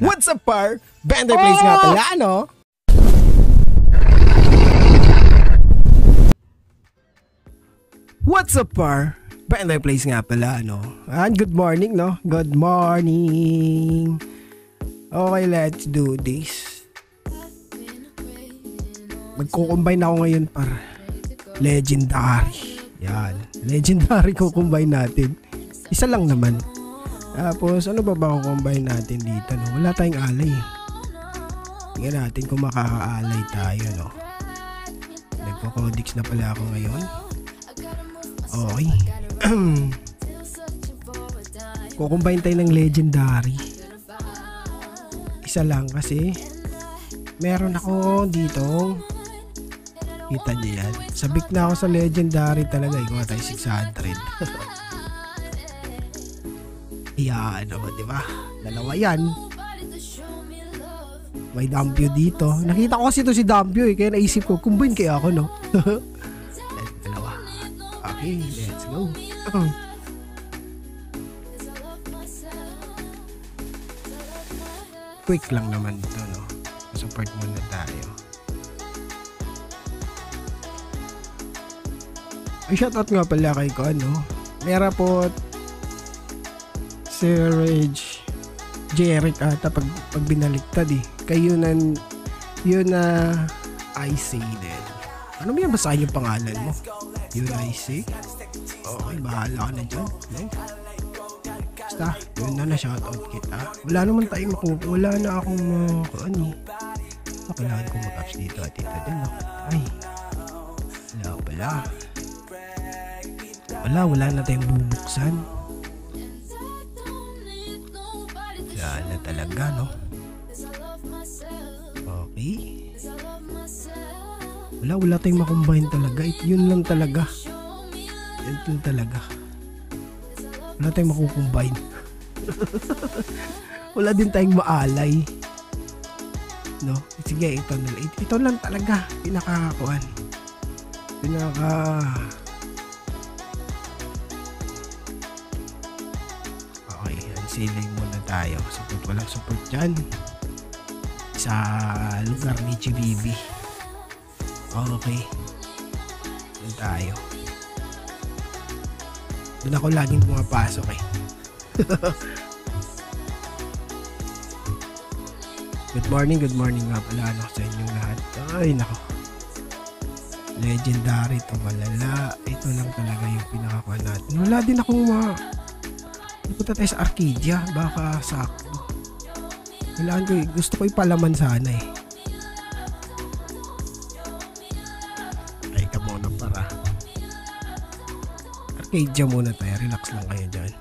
What's up, par? Bender Place nga pala, ano? What's up, par? Bender Place nga pala, ano? And good morning, no? Good morning. Okay, let's do this. Magkukumbine ako ngayon, par. Legendary. Yan. Legendary kukumbine natin. Isa lang naman. Tapos, ano ba ba kukumbine natin dito, no? Wala tayong alay. Tingnan natin kung makaka-alay tayo, no? Nagko-codex na pala ako ngayon. Okay. Kukumbine tayo ng legendary. Isa lang kasi meron ako dito kita niyo yan. Sabik na ako sa legendary talaga. Ikaw tayo 600. Yan, o, di ba? Dalawa yan. May Dampyo dito. Nakita ko kasi to si Dampyo eh. Kaya naisip ko, combine kaya ako, no? Dalawa. Okay, let's go. Quick lang naman ito, no? Support muna tayo. Ay, shoutout nga pala kay ko, ano? Mera po Sir Rage Jeric ata pag, pag binaliktad eh. Kayo na yun na I say din. Ano mo yan basahin yung pangalan mo? Yun I say? Okay, bahala ka na dyan. No? Basta, yun na na shoutout kita. Wala naman tayong makuha. Wala na akong uh, ano. Ah, kailangan ko mag-ups dito at dito din. No? Ay, wala pala. Wala, wala na tayong bubuksan. Wala na talaga, no? Okay. Wala, wala tayong makombine talaga. It, yun lang talaga. Yun lang talaga. Wala tayong makukombine. wala din tayong maalay. No? Sige, ito na lang. Ito lang talaga. Pinakakuan. Pinaka... Okay, unsealing muna tayo. Support, walang support dyan. Sa lugar ni Chibibi. Okay. Doon tayo. Doon ako laging pumapasok eh. good morning, good morning nga pala ano, sa inyong lahat. Ay, nako. Legendary to malala. Ito lang talaga yung pinakakuha natin. Wala din akong ma... Punta tayo sa Arcadia. Baka sakto. Kailangan ko, gusto ko ipalaman sana eh. Ay ka muna para. Arcadia muna tayo. Relax lang kayo dyan.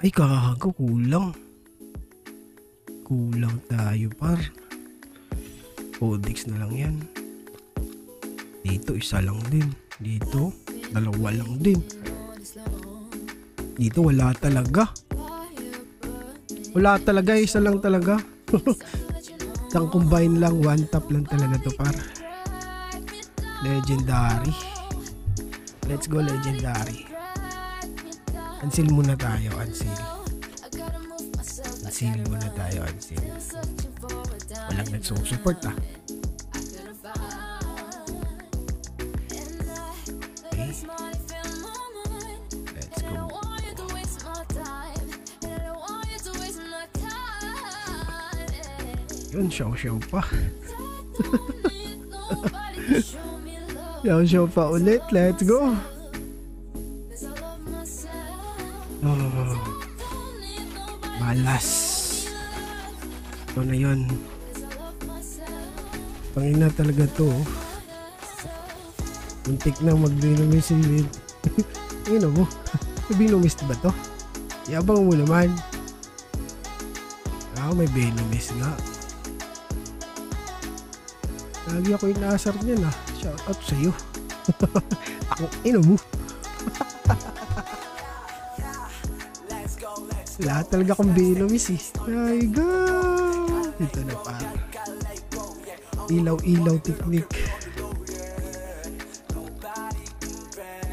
Ay kakago, kulang. Kulang tayo par. Codex na lang yan. Dito isa lang din. Dito dalawa lang din. Dito wala talaga. Wala talaga, isa lang talaga. Isang combine lang, one tap lang talaga to par. Legendary. Let's go legendary. Unseal muna tayo, unseal. Unseal muna tayo, unseal. Walang nagsusupport ah. Yun, show-show pa. show-show pa ulit. Let's go. Oh. Malas. Ito na yun. Pangina talaga to. Muntik na mag-dinomis si Ano mo? Binomis ba to? Yabang mo naman. Ah, may Venomist nga. Lagi ako inaasar niyan ah. Shout out sa'yo. ako, ino mo. Lahat talaga akong Venomist eh. Ay, God. Ito na pa. Ilaw-ilaw technique.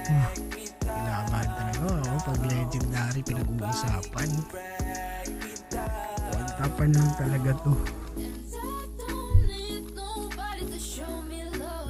Ah, Kinabahan talaga ako pag legendary pinag-uusapan. Stapan lang talaga to.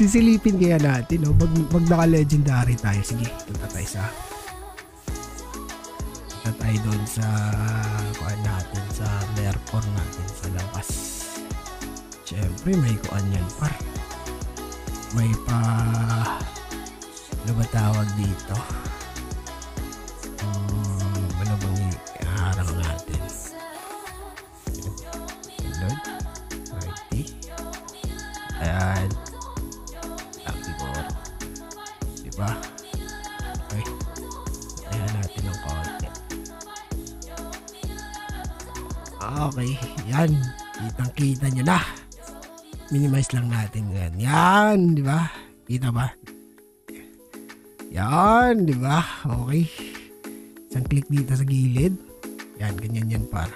Sisilipin kaya natin, no? Mag, mag naka-legendary tayo. Sige, punta tayo sa punta tayo doon sa kuan natin, sa Mercor natin sa labas. Siyempre, may kuan yan, par. May pa ano ba tawag dito? Um, ano bang iharang natin? Load. Righty. Ayan. Okay. Yan. Kitang kita nyo na. Minimize lang natin yan. Yan. Di ba? Kita ba? Yan. Di ba? Okay. Isang click dito sa gilid. Yan. Ganyan yan para.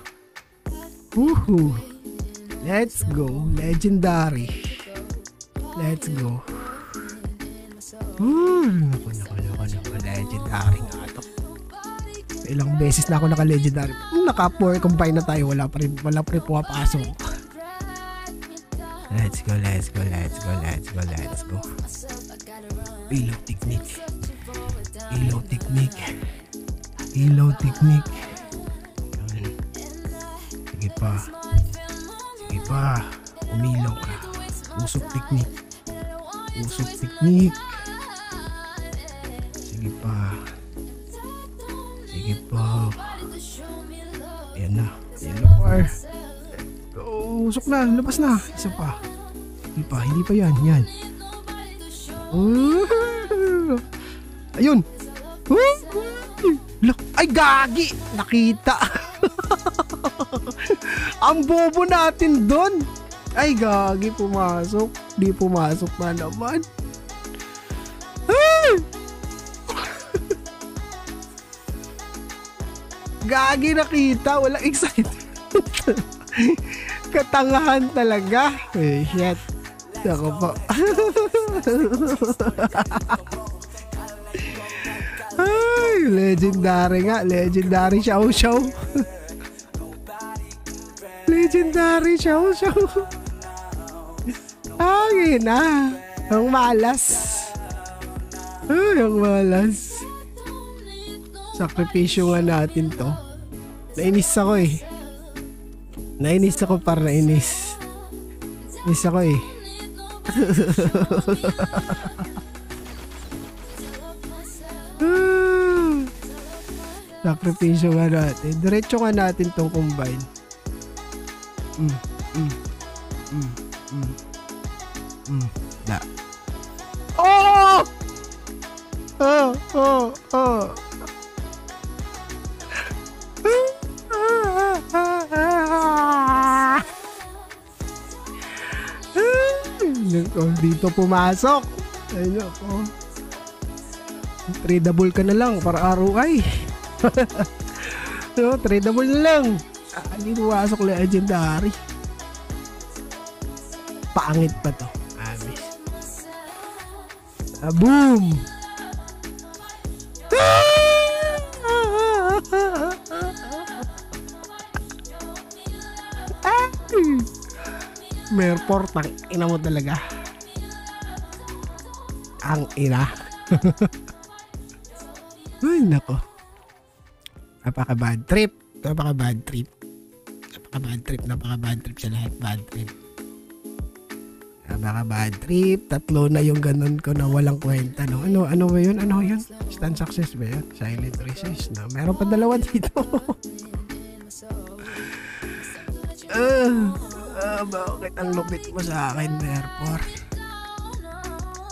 Woohoo. Let's go. Legendary. Let's go. Hmm. Naku, naku, naku, naku. Legendary nga. Ilang beses na ako naka-legendary. Hmm, Naka-4 combine na tayo. Wala pa rin, wala pa rin pumapasok. Let's go, let's go, let's go, let's go, let's go. Ilaw technique. Ilaw technique. Ilaw technique. Yan. Sige pa. Sige pa. Umilaw ka. Usok technique. Usok technique. Sige pa. Sige pa. Ayan na. Ayan na par. Oh, usok na. Labas na. Isa pa. Hindi pa. Hindi pa yan. Yan. Uh, Ayun. Ay, gagi. Nakita. Ang bobo natin doon. Ay, gagi. Pumasok. Di pumasok na naman. Gagi nakita. Walang excited. Katangahan talaga. Eh, shit. Ako po. Ay, legendary nga. Legendary show show. legendary show show. Ay, na. Ang malas. Ay, ang malas. Sakripisyo nga natin to. Nainis ako eh. Nainis ako para nainis. Nainis ako eh. Sakripisyo nga natin. Diretso nga natin tong combine. Mm, mm, mm, mm, mm, da. Oh! Oh, oh, oh. Oh, dito pumasok. Ayun ako. Tradable ka na lang para ROI. no, tradable na lang. Ah, hindi pumasok legendary. Pangit pa to. Abis. Ah, boom! Merport, ang ina mo talaga. Ang ina. Ay, nako. Napaka bad trip. Napaka bad trip. Napaka bad trip. Napaka bad trip sa lahat. Bad trip. Napaka bad trip. Tatlo na yung ganun ko na walang kwenta. No? Ano, ano ba yun? Ano yun? Stand success ba yun? Silent resist. No? Meron pa dalawa dito. Ah, ah, bakit ang lupit mo sa akin, Merpor?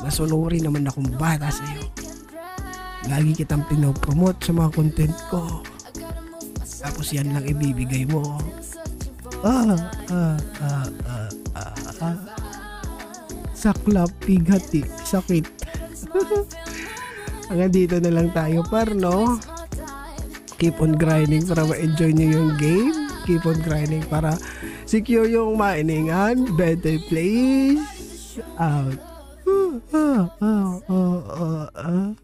Masunuri naman akong bata sa iyo. Lagi kitang pinopromote sa mga content ko. Tapos yan lang ibibigay mo. ah, ah, ah, ah, ah, ah. Saklap, pighati, sakit. Hanggang dito na lang tayo par, no? Keep on grinding para ma-enjoy nyo yung game. Keep on grinding para secure yung mainingan. Better place. Out. 嗯嗯嗯嗯嗯。